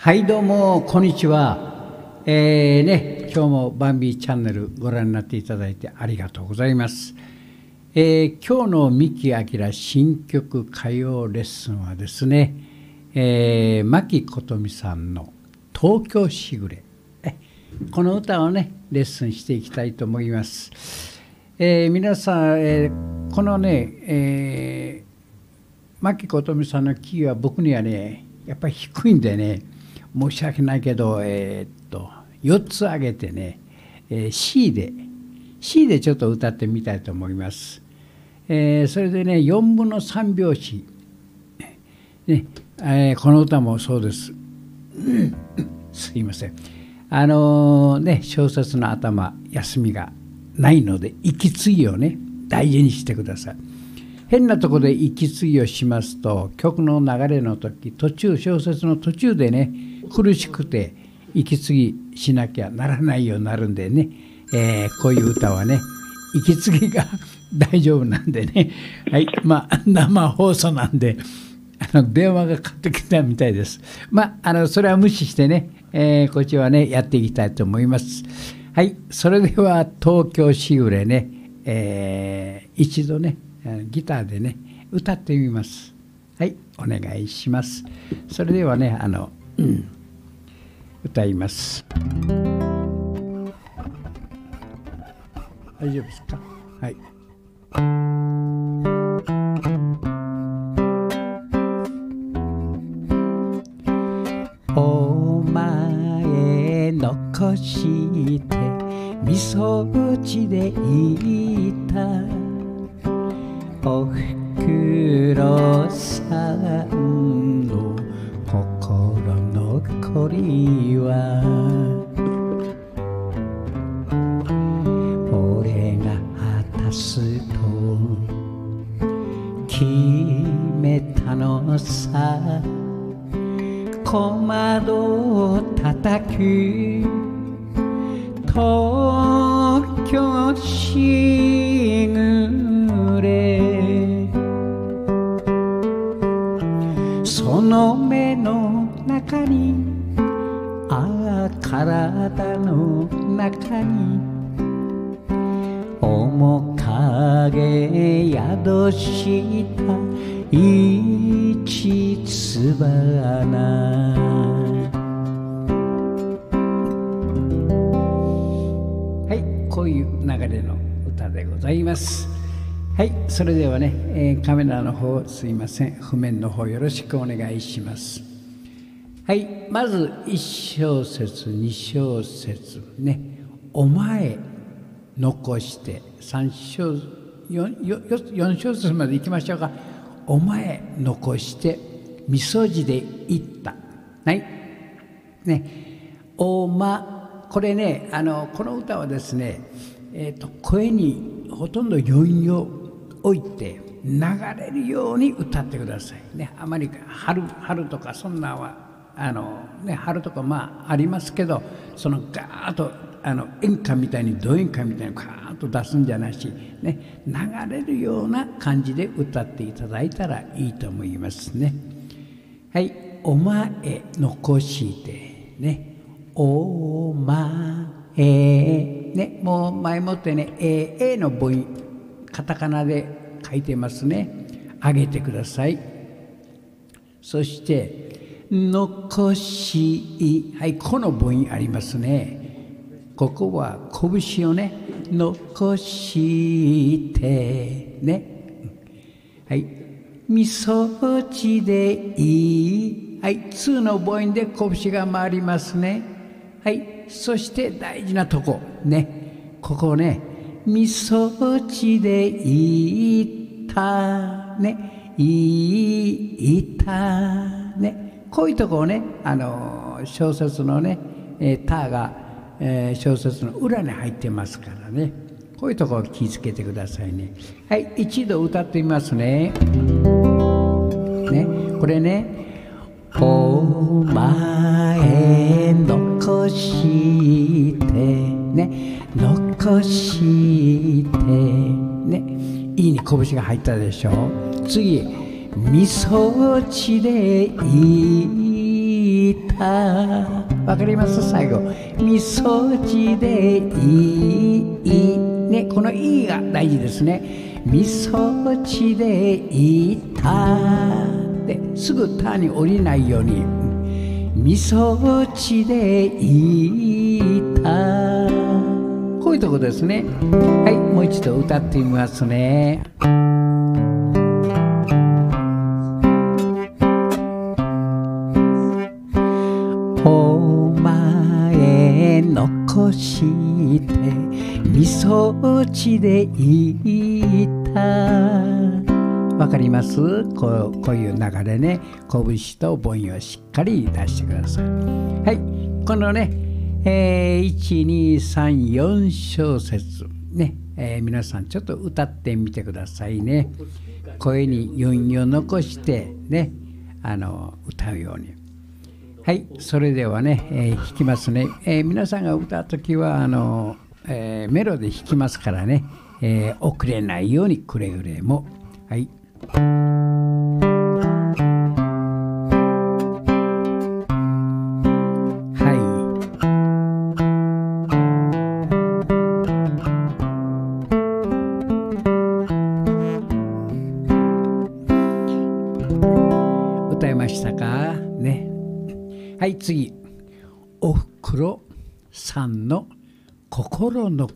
はいどうもこんにちは。えー、ね今日もバンビーチャンネルご覧になっていただいてありがとうございます。えー、今日の三木明新曲歌謡レッスンはですね、えー、牧琴美さんの「東京しぐれ」この歌をねレッスンしていきたいと思います。えー、皆さん、えー、このね、えー、牧琴美さんのキーは僕にはねやっぱり低いんでね申し訳ないけど、えー、っと4つ上げてね、えー、C で C でちょっと歌ってみたいと思います。えー、それでね4分の3拍子、ねえー、この歌もそうです。すいません。あのー、ね小説の頭休みがないので息継ぎをね大事にしてください。変なとこで息継ぎをしますと曲の流れの時途中小説の途中でね苦しくて息継ぎしなきゃならないようになるんでね、えー、こういう歌はね息継ぎが 大丈夫なんでね。はい。まあ生放送なんであの電話がかかってきたみたいです。まああのそれは無視してね、えー、こっちはねやっていきたいと思います。はい。それでは東京しぐれね、えー、一度ねギターでね歌ってみます。はいお願いします。それではねあの、うん歌います。大丈夫ですか？はい。お前残してみそちでいた。おふくろさんの心残りは俺が果たすと決めたのさ。小窓を叩く。東京し中にああ体の中に面影宿した一つ花はいこういう流れの歌でございます。はいそれではね、えー、カメラの方すいません。譜面の方よろしくお願いします。はい。まず1小節2小節。ね「お前」残して。3小 4, 4小節までいきましょうか「お前」残して「みそじで言った」はい。ね「おま」これねあのこの歌はですね、えーと、声にほとんど余韻を置いて流れるように歌ってください。ね。あまり春春とかそんなはあの、ね、春とかまあありますけどそのガーッとあの演歌みたいにど演歌みたいにガーッと出すんじゃなし、ね、流れるような感じで歌っていただいたらいいと思いますね。はい、お前残してね、お前ね、もう前もってね、ええの母音、カタカナで書いてますね。上げてください。そして、残しはいこの母音ありますね。ここは拳をね残してね。はい。みそちでいい。はい2の母音で拳が回りますね。はいそして大事なとこ。ね。ここねみそちでいたねいたこういうとこをねあの小説のね「えー、タ」が、えー、小説の裏に入ってますからね。こういうとこを気をつけてくださいね。はい一度歌ってみますね。ねこれね「お前残してね。残してね」いいに拳が入ったでしょ。次。みそちでいた。わかります？最後。みそじでいい。ねこの「いい」が大事ですね。みそじでいた。ですぐ「た」に降りないように。みそじでいた。こういうとこですね。はいもう一度歌ってみますね。お前残してみそちでいた。わかります？こうこういう流れね。拳と母音をしっかり出してください。はい。このね、えー、1234小節ね、えー、皆さんちょっと歌ってみてくださいね。声に余韻を残してね。あの歌うように。はいそれではね、えー、弾きますね、えー、皆さんが歌う時はあの、えー、メロで弾きますからね、えー、遅れないようにくれぐれも。はい。歌い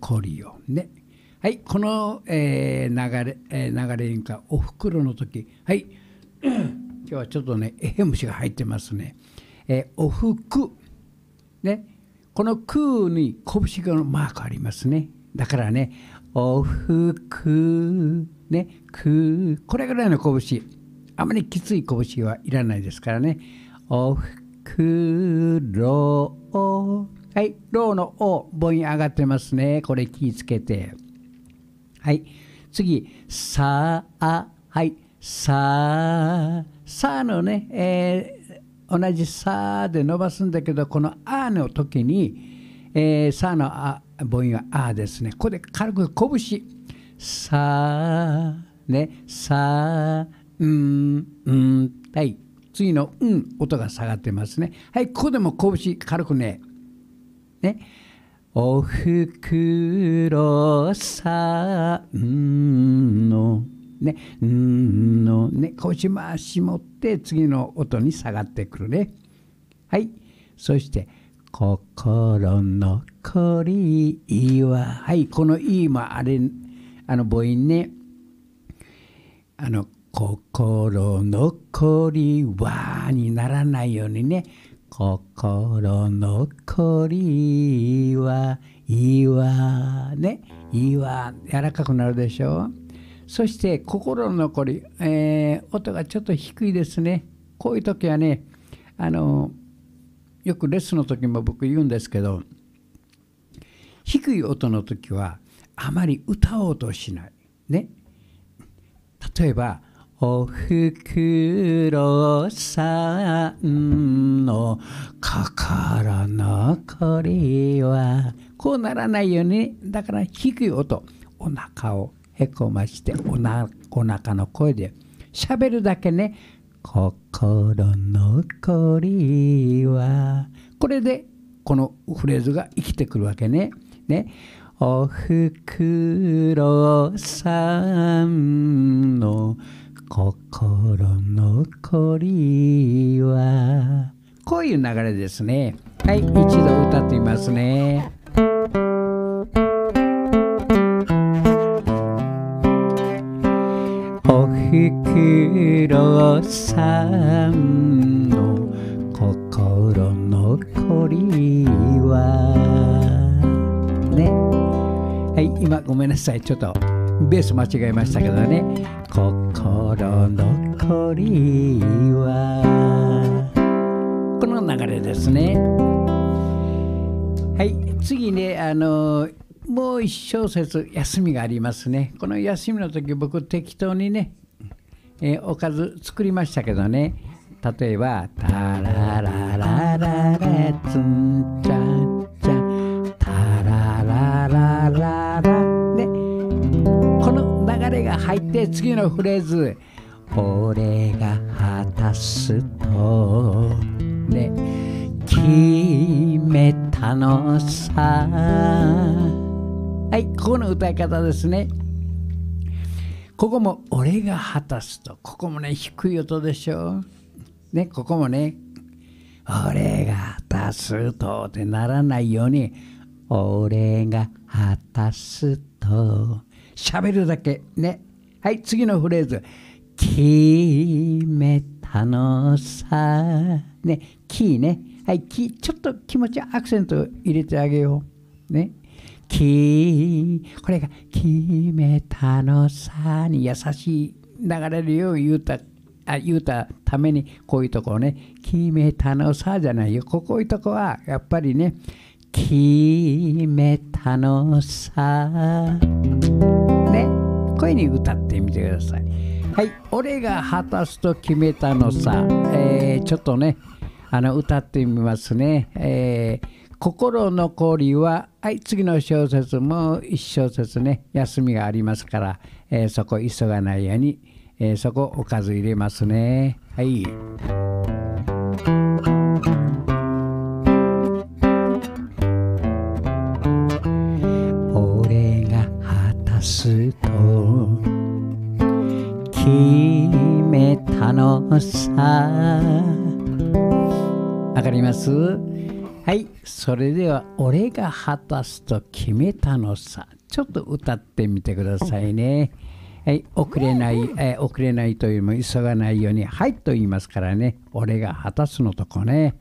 心残りをね。はい。この、えー、流れ、えー、流れにかおふくろの時。はい。今日はちょっとねえへ虫が入ってますね、えー、おふく。ね。この「く」に拳がのマークありますね。だからねおふく。ね。くこれぐらいの拳。あまりきつい拳はいらないですからね。おふくろ。はい、ろうのお、母音上がってますね。これ気をつけて。はい、次、さあ、はい、さあ、さあのね、えー、同じさあで伸ばすんだけど、このあの時に、えー、さあのあ母音はあですね。ここで軽く拳、さあ、ね、さあ、うん、うん、はい。次のうん、音が下がってますね。はい、ここでも拳軽くね。ね。おふくろさんの、ね、んの、ね、拳回し持って次の音に下がってくるね。はい。そして、心残りは、はい、このいもあれ、あの母音ね、あの、心残りはにならないようにね心残りはいいわね。いいわ柔らかくなるでしょ。うそして心残り、えー、音がちょっと低いですね。こういう時はねあのよくレッスンの時も僕言うんですけど低い音の時はあまり歌おうとしない。ね。例えばおふくろさんの心残りはこうならないようにだから低い音お腹をへこましておなお腹の声で喋るだけね心残りはこれでこのフレーズが生きてくるわけね。ねおふくろさんの心心残りは。こういう流れですね。はい一度歌ってみますね。おふくろさんの心残りは。ね。はい今ごめんなさい。ちょっとベース間違えましたけどね。心残りは。この流れですね。はい。次ねあのもう一小節休みがありますね。この休みの時僕適当にね、えー、おかず作りましたけどね。例えば「タララララレツンチャチ入って次のフレーズ「俺が果たすと」ねめたのさ。はいここの歌い方ですね。ここも俺が果たすと。ここもね低い音でしょ。ねここもね俺が果たすとってならないように俺が果たすと。喋るだけ。ね。はい次のフレーズ。決めたのさ。ねキーね。はいキーちょっと気持ちアクセント入れてあげよう。ね。きこれが「決めたのさ」に優しい流れるよう言うたあ言うたためにこういうとこね「決めたのさ」じゃないよ。こういうとこはやっぱりね「決めたのさ」声に歌ってみてくださいはい俺が果たすと決めたのさ、えー、ちょっとねあの歌ってみますね、えー心残りは、はい、次の小説も1小節ね、休みがありますから、えー、そこ急がないように、えー、そこおかず入れますね。はい。さ。わかります？はいそれでは俺が果たすと決めたのさ。ちょっと歌ってみてくださいね。はい遅れない、えー、遅れないというよりも急がないようにはいと言いますからね。俺が果たすのとこね。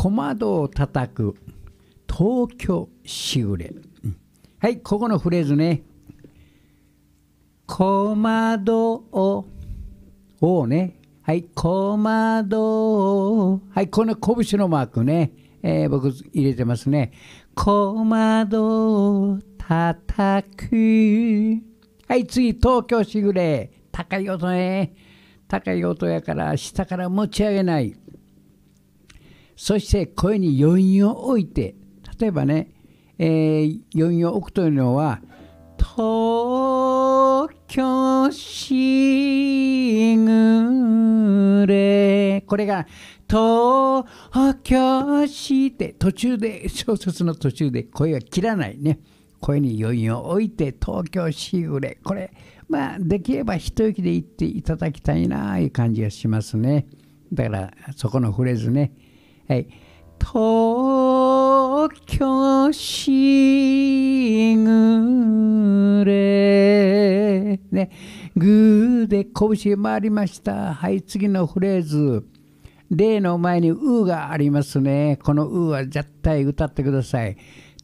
小窓を叩く東京しぐれはいここのフレーズね。小窓ををね。はい小窓を。はいこの拳のマークね、えー、僕入れてますね。小窓を叩く。はい次東京しぐれ高い音ね。高い音やから下から持ち上げない。そして声に余韻を置いて例えばね、えー、余韻を置くというのは東京しぐれこれが東京して途中で小説の途中で声が切らないね。声に余韻を置いて東京しぐれこれまあできれば一息で言っていただきたいなあいう感じがしますね。だからそこのフレーズね。はい。東京しぐれねグーで拳回りました。はい次のフレーズ。例の前に「う」がありますね。この「う」は絶対歌ってください。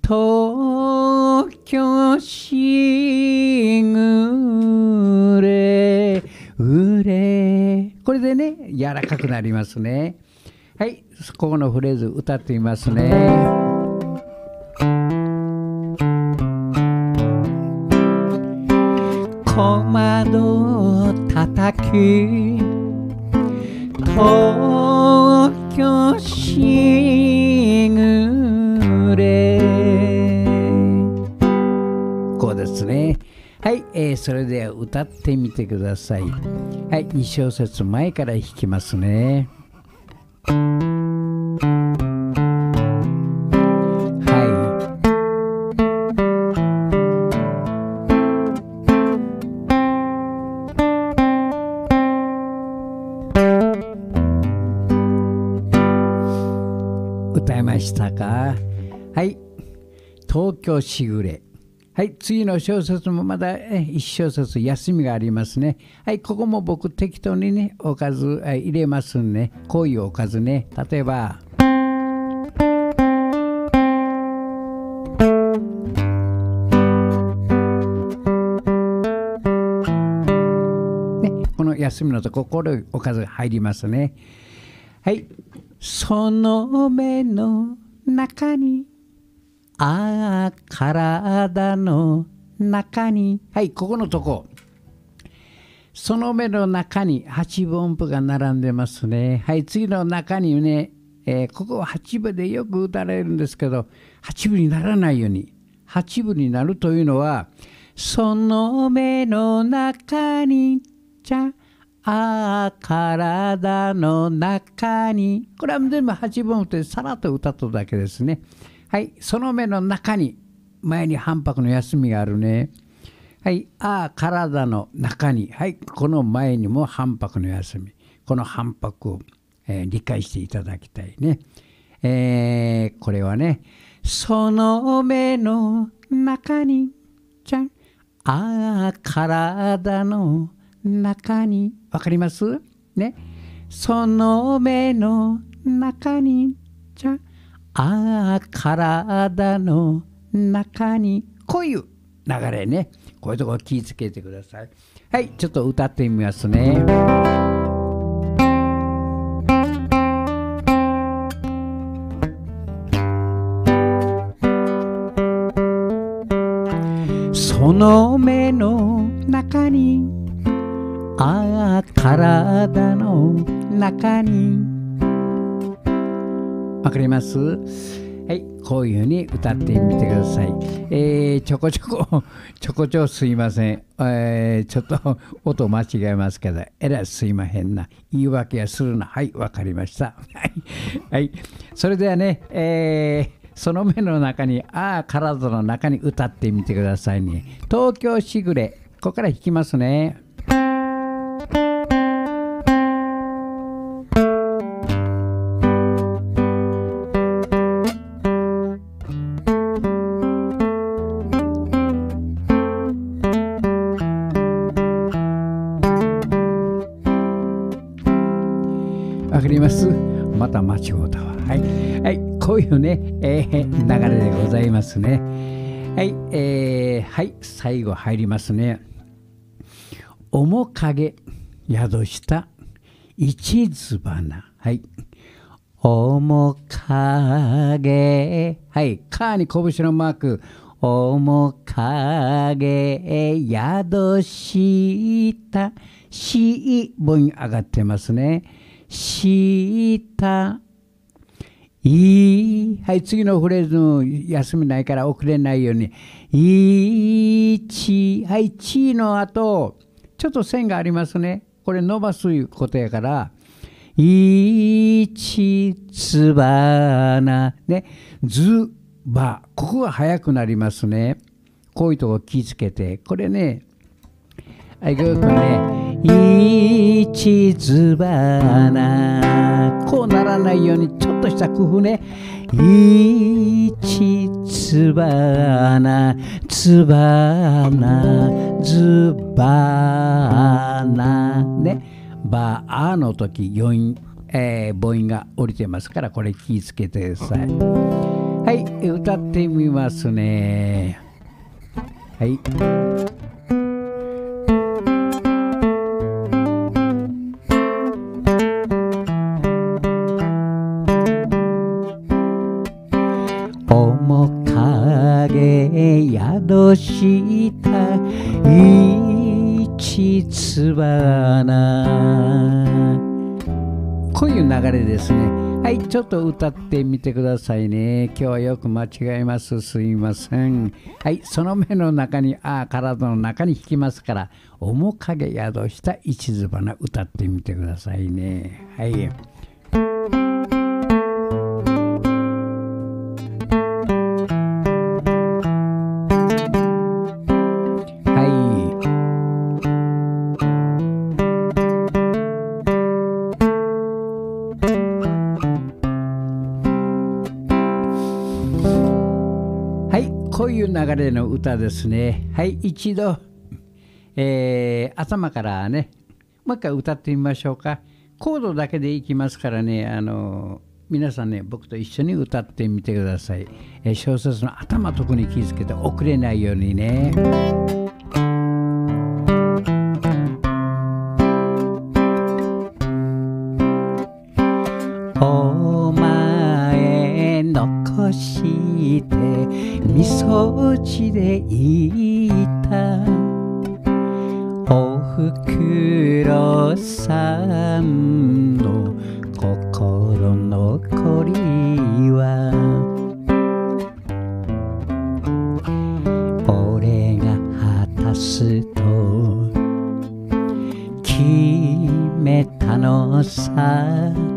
東京しぐれうれ。これでね柔らかくなりますね。はいここのフレーズ歌ってみますね小窓を叩く東京しぐれこうですね。はい、えー、それでは歌ってみてください。はい、2小節前から弾きますね。歌えましたか？はい。東京しぐれ。はい、次の小説もまだ1小節休みがありますね。はい、ここも僕適当にね、おかず入れますね。こういうおかずね。例えば、ね、この休みのとこ、これおかず入りますね。はい、その目の中にああ、体の中に。はい、ここのとこ。その目の中に8分音符が並んでますね。はい、次の中にね、えー、ここは8分でよく打たれるんですけど、8分にならないように。8分になるというのは、その目の中に、じゃあ体の中に。これは全部8分音符でさらっと歌っただけですね。はい、その目の中に、前に半拍の休みがあるね。はい、ああ、体の中に、はい、この前にも反拍の休み、この反拍を、えー、理解していただきたいね。えー、これはね、その目の中に、じゃん、ああ、体の中に、わかります？ね。その目の中に、じゃん、ああ、体の中に、こういう流れね。こういうとこ気をつけてください。はい、ちょっと歌ってみますね。その目の中にああ体の中にわかります？はい、こういうふうに歌ってみてください。えー、ちょこちょこ、ちょこちょすいません。えー、ちょっと音間違えますけど、えらいすいまへんな。言い訳はするな。はい、わかりました。はい。はい、それではね、えー、その目の中に、ああ、体の中に歌ってみてくださいね。東京しぐれ、ここから弾きますね。ますね。はい。えー、はい。最後入りますね。面影宿した一途花。はい。面影。はい。カーに拳のマーク。面影宿したし母に上がってますね。したいい。はい、次のフレーズの休みないから遅れないように。いいち。はい、ちの後、ちょっと線がありますね。これ伸ばすことやから、いちつばな。ね。ずば。ここが早くなりますね。こういうとこ気ぃつけて。これね、はい、これね、いちずばな。こうならないようにちょっとした工夫ね。いちつばな、つばな、ずばな。ね。ばあの時余韻、えー、母音が降りてますから、これ気をつけてください。はい、歌ってみますね。はい。ちょっと歌ってみてくださいね。今日はよく間違えます。すいません。はいその目の中にああ体の中に引きますから面影宿した一途花歌ってみてくださいね。はい。歌ですね。はい、一度、えー、頭からね、もう一回歌ってみましょうか。コードだけでいきますからね、あの皆さんね、僕と一緒に歌ってみてください。えー、小説の頭特に気をつけて遅れないようにね。てみそちでいた。おふくろさんの心残りは俺が果たすと決めたのさ。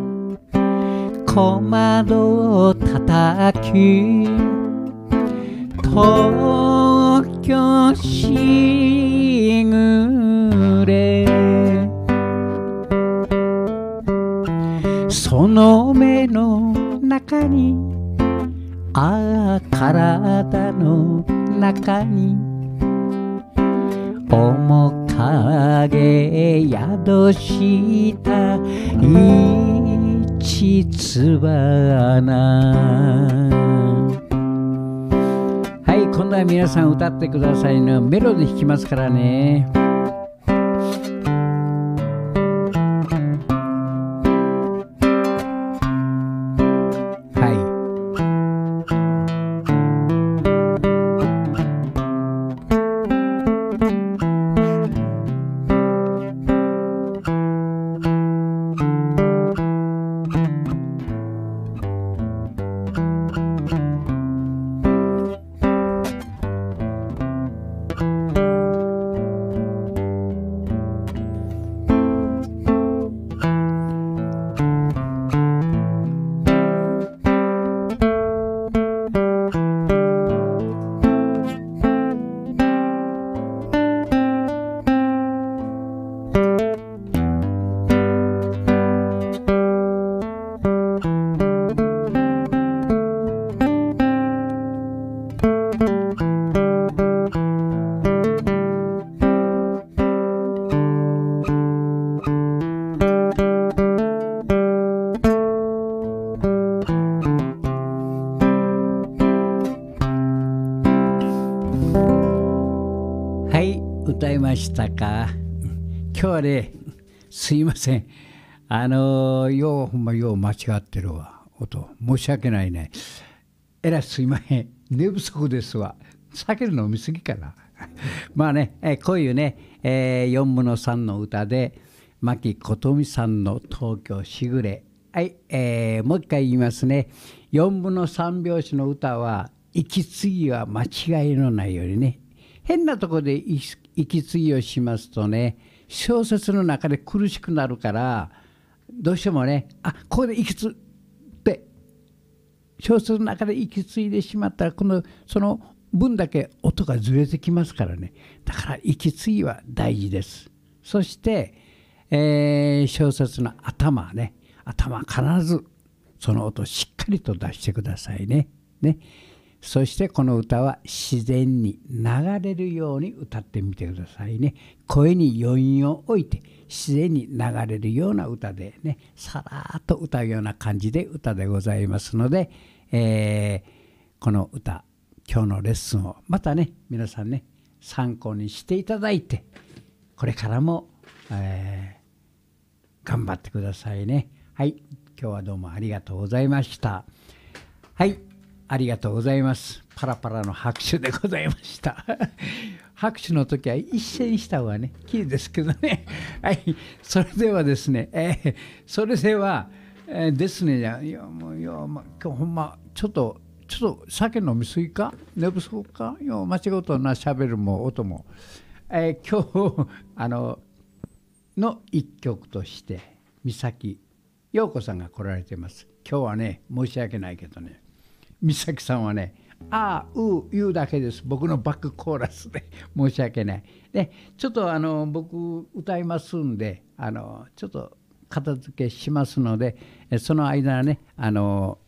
小窓を叩き東京しぐれ。その目の中にああ体の中に面影宿した実はな。はい今度は皆さん歌ってくださいねメロディ弾きますからね。せん。あのようほんまよう間違ってるわ。音。申し訳ないね。えらすいません。寝不足ですわ。酒飲みすぎかな。まあね、えこういうね、えー、4分の3の歌で牧琴美さんの東京しぐれ。はい、えー、もう一回言いますね。4分の3拍子の歌は息継ぎは間違いのないようにね。変なとこで息継ぎをしますとね小説の中で苦しくなるからどうしてもねあここで息継って小説の中で息継いでしまったらこのその分だけ音がずれてきますからね。だから息継ぎは大事です。そして、えー、小説の頭ね。頭必ずその音をしっかりと出してくださいね。ね。そしてこの歌は自然に流れるように歌ってみてくださいね。声に余韻を置いて自然に流れるような歌でねさらっと歌うような感じで歌でございますので、えー、この歌今日のレッスンをまたね皆さんね参考にしていただいてこれからも、えー、頑張ってくださいね。はい今日はどうもありがとうございました。はい。ありがとうございます。パラパラの拍手でございました。拍手の時は一斉にした方がね、きれいですけどね。はい、それではですね、えー、それでは、えー、ですね、いや、もう、いや、ま、今日ほんま、ちょっと、ちょっと酒飲みすぎか？寝不足か？いや、間違うとな、しゃべるも音も。えー、今日、あの、の一曲として、美咲陽子さんが来られています。今日はね、申し訳ないけどね、美咲さんはねああう言うだけです。僕のバックコーラスで。申し訳ない。でちょっとあの僕歌いますんであのちょっと片付けしますのでその間ねあの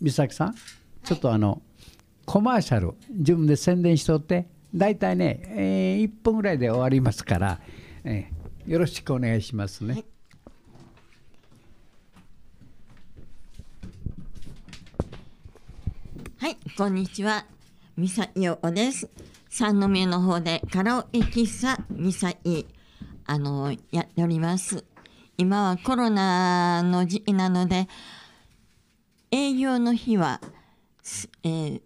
美咲さんちょっとあのコマーシャル自分で宣伝しとって大体ね、えー、1分ぐらいで終わりますから、えー、よろしくお願いしますね。はい。はい、こんにちは。ミサイオです。三宮の方でカラオケ喫茶ミサイ、あの、やっております。今はコロナの時期なので、営業の日は、えー、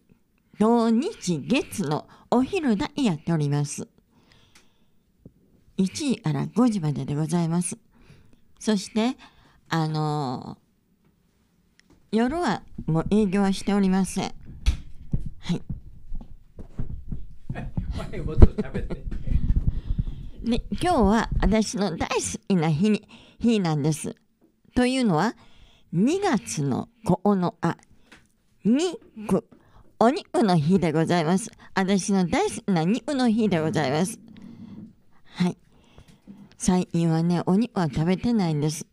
土日月のお昼だけやっております。1時から5時まででございます。そして、あの夜はもう営業はしておりません。はい。前もっと食べて。で、今日は私の大好きな日に、日なんです。というのは、2月の9日、肉、お肉の日でございます。私の大好きな肉の日でございます。はい。最近はね、お肉は食べてないんです。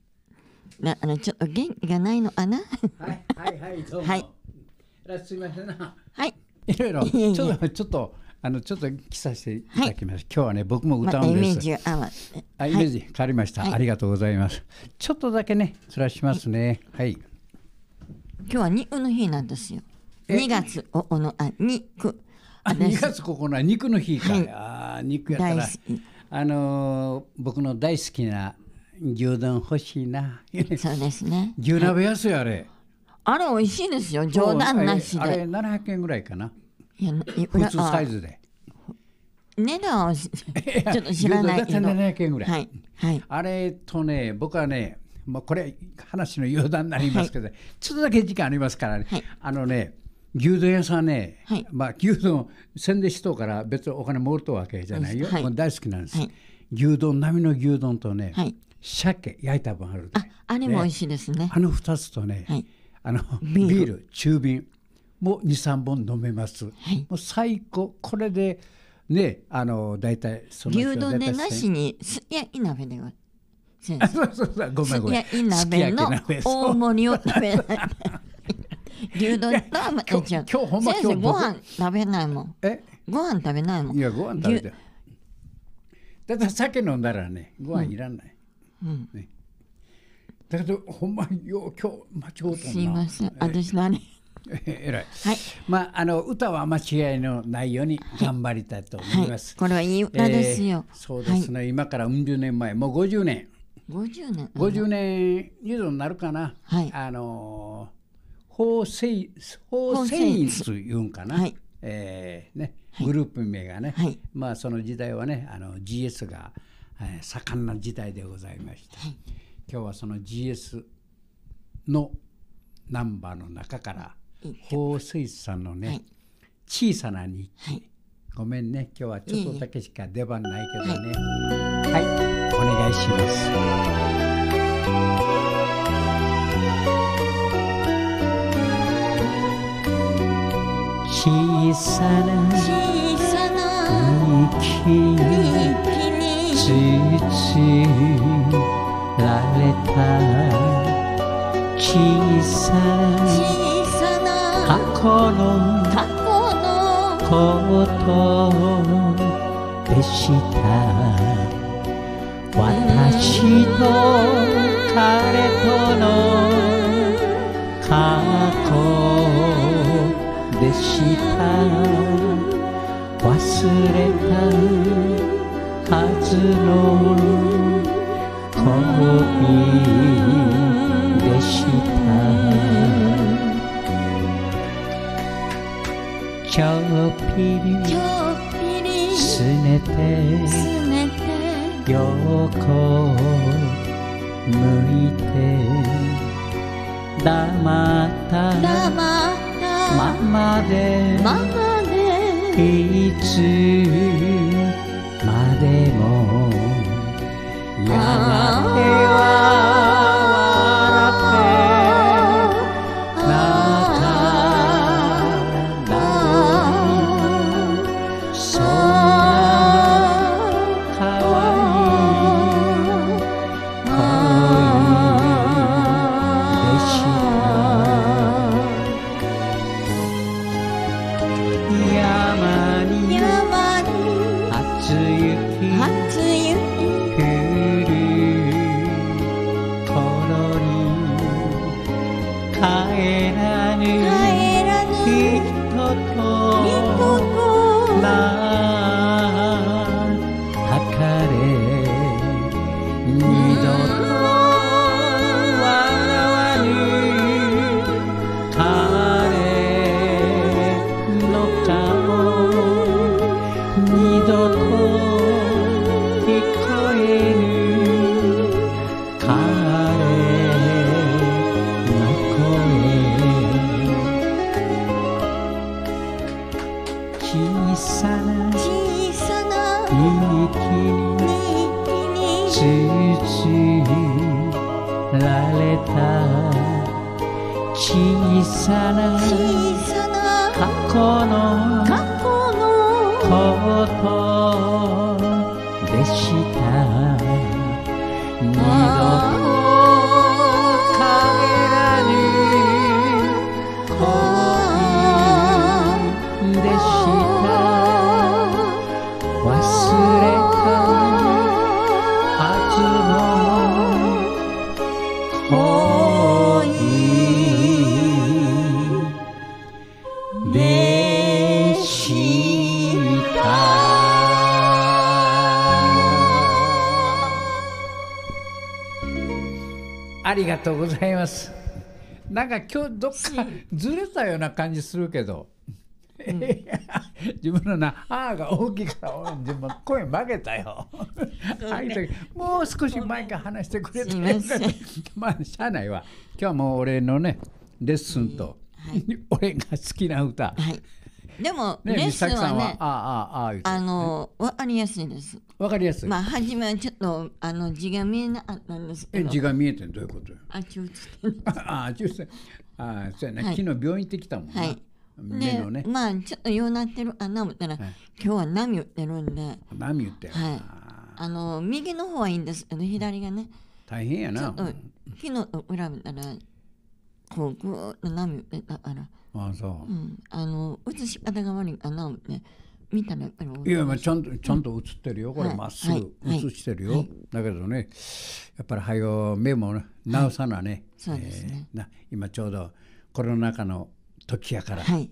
だからちょっと元気がないのかな？はいはいはいどうも。はいあすみませんな。はい。いろいろちょっとちょっとあのちょっと着させていただきます。今日はね僕も歌うんです。イメージが合わせて。あイメージ変わりました、はいありがとうございます。ちょっとだけねずらしますね。はい。今日は肉の日なんですよ。え2月9日、あ、肉。あ2月9日肉の日か。はいあー肉やったら。あのー僕の大好きな牛丼欲しいな。そうですね。牛鍋安いあれ。あれ美味しいですよ。冗談なしあれあれで。700円ぐらいかな。いや、い普通サイあズで。値段はし ちょっと知らないけど。だって700円ぐらい。はい。はい。あれとね、僕はね、もうこれ、話の余談になりますけど、ちょっとだけ時間ありますからね、はいあのね、牛丼屋さんね、はいまあ、牛丼、宣伝しとうから別にお金もろとわけじゃないよ、はいもう大好きなんです、はい牛丼、並の牛丼とね、はい。鮭焼いた分あるであ、あれも美味しいですね。あの2つとね、はいあのビール。中瓶。もう23本飲めます、はい。もう最高。これでねあの大体その牛丼でなしにすき焼き鍋では。先あ生。そうそうそう。ごめんごめん。すき焼き鍋の大盛りを食べない。牛丼とはまた違う。今日ほんま今日僕。ご飯食べないもん。え？ご飯食べないもん。いやご飯食べて。だって酒飲んだらねご飯いらんない、うん。ねだけどほんまによう今日間違うとすいません。私の。ええらい。はい。まああの歌は間違いのないように頑張りたいと思います、これはいい歌ですよ。えーそうですね、今からうん十年前もう50年。50年。50年以上になるかな、はい。あのー法制法制員というんかな、はい。えーね、グループ名がね、はい。まあその時代はねあの GS が、えー盛んな時代でございまして、はい今日はその GS のナンバーの中からいい。法水さんのね、はい。小さな日。記、はい。ごめんね。今日はちょっとだけしか出番ないけどね。いはい、お願いします。小さな小さな息に息に包られた小さな過去の過去のことでした私と彼との過去でした忘れたはずの恋でした。ちょっぴりちょっぴりすねてすねて横向いて黙った黙ったままでままでいつでした。ありがとうございます。なんか今日どっかずれたような感じするけど、自分のな「あ」が大きいから俺自分声曲げたよ。あもう少し前から話してくれたらよかったすいまあしゃあないわ。今日はもう俺のねレッスンと、俺が好きな歌、はい。でも、ね、美レッスンははねあああああ言うてあのわかりやすいです。わかりやすい、まあ初めはちょっとあの字が見えなかったんですけど。え字が見えてんどういうこと？よあ ちょっと。ああ中世ああそうやね、はい。昨日病院行ってきたもんな、はい。目のね。でまあちょっとようなってる穴思ったら、はい。今日は波打ってるんで。何言って、はい。ああの右の方はいいんですけど左がね。大変やな。ちょっと昨日と比べたらこうぐーっと波打ってたから、ああそう。う、ん、あの映し方が悪いかな思って見たらやっぱりいやまあちゃんとちゃんと映ってるよ、これはい。まっすぐはい。映してるよ、はい。だけどねやっぱりはよ目もね直さなね、そうですね。な今ちょうどコロナ禍の時やからはい。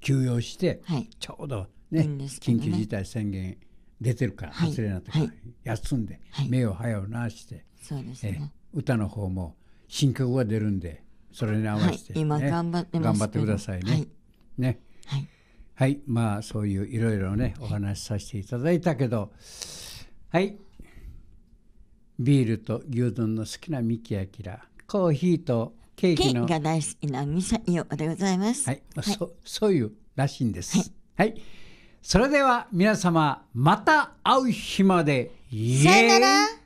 休養して、はい。ちょうどねね。緊急事態宣言出てるから、はい。忘れなったから、はい。休んで、はい。目を早を直して、そうですえね歌の方も新曲が出るんでそれに合わせて、はい今頑張って頑張ってくださいね。はい。ね。はい。はい。まあそういういろいろねお話しさせていただいたけどはい。ビールと牛丼の好きなミキヤキラコーヒーとケーケキのーキが大好きなミサイオでございます。はい、まあそそういうらしいんです。はい、それでは皆様また会う日まで。さよなら